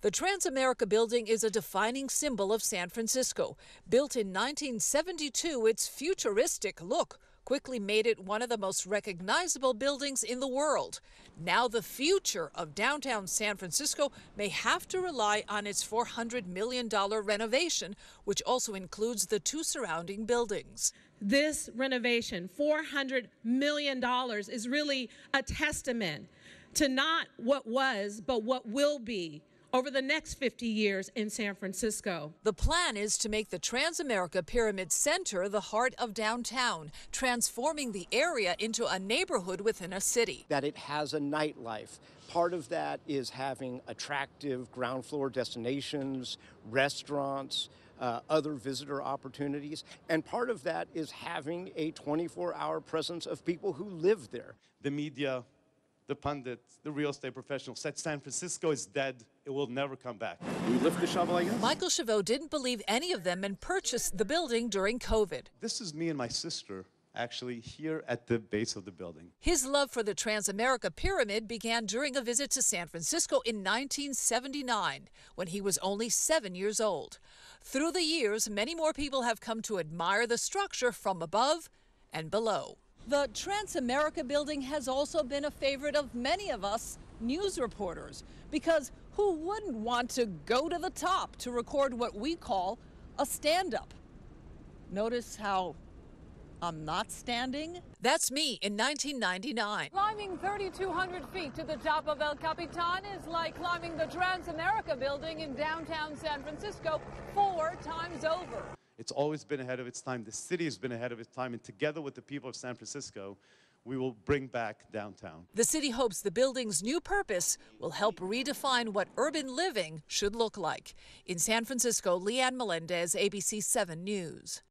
The Transamerica building is a defining symbol of San Francisco. Built in 1972, its futuristic look quickly made it one of the most recognizable buildings in the world. Now, the future of downtown San Francisco may have to rely on its $400 million renovation, which also includes the two surrounding buildings. This renovation, $400 million, is really a testament to not what was, but what will be over the next 50 years in San Francisco. The plan is to make the Transamerica Pyramid Center the heart of downtown, transforming the area into a neighborhood within a city. That it has a nightlife. Part of that is having attractive ground floor destinations, restaurants, uh, other visitor opportunities. And part of that is having a 24 hour presence of people who live there. The media, the pundits, the real estate professionals said San Francisco is dead. It will never come back. You lift the shovel, I guess? Michael Shvo didn't believe any of them and purchased the building during COVID. This is me and my sister actually here at the base of the building. His love for the Transamerica Pyramid began during a visit to San Francisco in 1979 when he was only seven years old. Through the years, many more people have come to admire the structure from above and below. The Transamerica building has also been a favorite of many of us news reporters because who wouldn't want to go to the top to record what we call a stand up? Notice how I'm not standing? That's me in 1999. Climbing 3,200 feet to the top of El Capitan is like climbing the Transamerica building in downtown San Francisco four times over. It's always been ahead of its time. The city has been ahead of its time. And together with the people of San Francisco, we will bring back downtown. The city hopes the building's new purpose will help redefine what urban living should look like. In San Francisco, Leanne Melendez, ABC 7 News.